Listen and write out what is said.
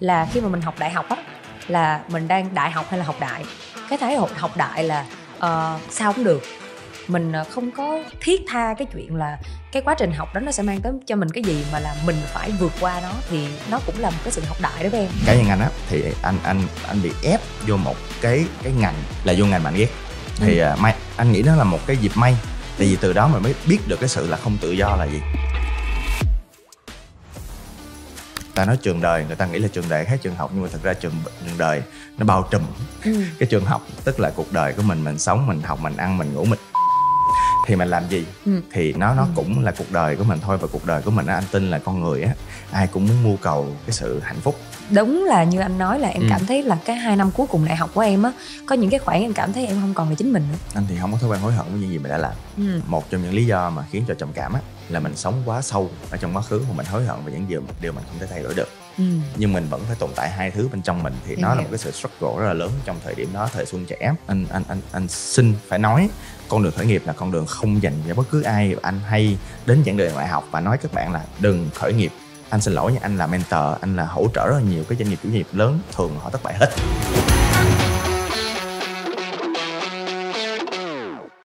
là khi mà mình học đại học á là mình đang đại học hay là học đại? Cái thái học học đại là uh, sao cũng được. Mình ờ, không có thiết tha cái chuyện là cái quá trình học đó nó sẽ mang tới cho mình cái gì mà là mình phải vượt qua nó thì nó cũng là một cái sự học đại đó với em. Cá nhân anh á thì anh anh anh bị ép vô một cái cái ngành là vô ngành bạn ghét. Thì ừ. may anh nghĩ đó là một cái dịp may. Tại vì từ đó mình mới biết được cái sự là không tự do là gì ta nói trường đời người ta nghĩ là trường đời khác trường học nhưng mà thật ra trường trường đời nó bao trùm ừ. cái trường học tức là cuộc đời của mình mình sống mình học mình ăn mình ngủ mình thì mình làm gì ừ. thì nó nó ừ. cũng là cuộc đời của mình thôi và cuộc đời của mình á anh tin là con người á ai cũng muốn mưu cầu cái sự hạnh phúc đúng là như anh nói là em ừ. cảm thấy là cái hai năm cuối cùng đại học của em á có những cái khoảng em cảm thấy em không còn là chính mình nữa anh thì không có thói quen hối hận với những gì mình đã làm ừ. một trong những lý do mà khiến cho trầm cảm á là mình sống quá sâu ở trong quá khứ mà mình hối hận về những điều điều mình không thể thay đổi được ừ. nhưng mình vẫn phải tồn tại hai thứ bên trong mình thì em nó hiểu. là một cái sự struggle rất là lớn trong thời điểm đó thời xuân trẻ anh anh anh anh xin phải nói con đường khởi nghiệp là con đường không dành cho bất cứ ai anh hay đến giảng đường đại học và nói các bạn là đừng khởi nghiệp anh xin lỗi nha, anh là mentor, anh là hỗ trợ rất là nhiều cái doanh nghiệp, chủ nghiệp lớn, thường họ thất bại hết.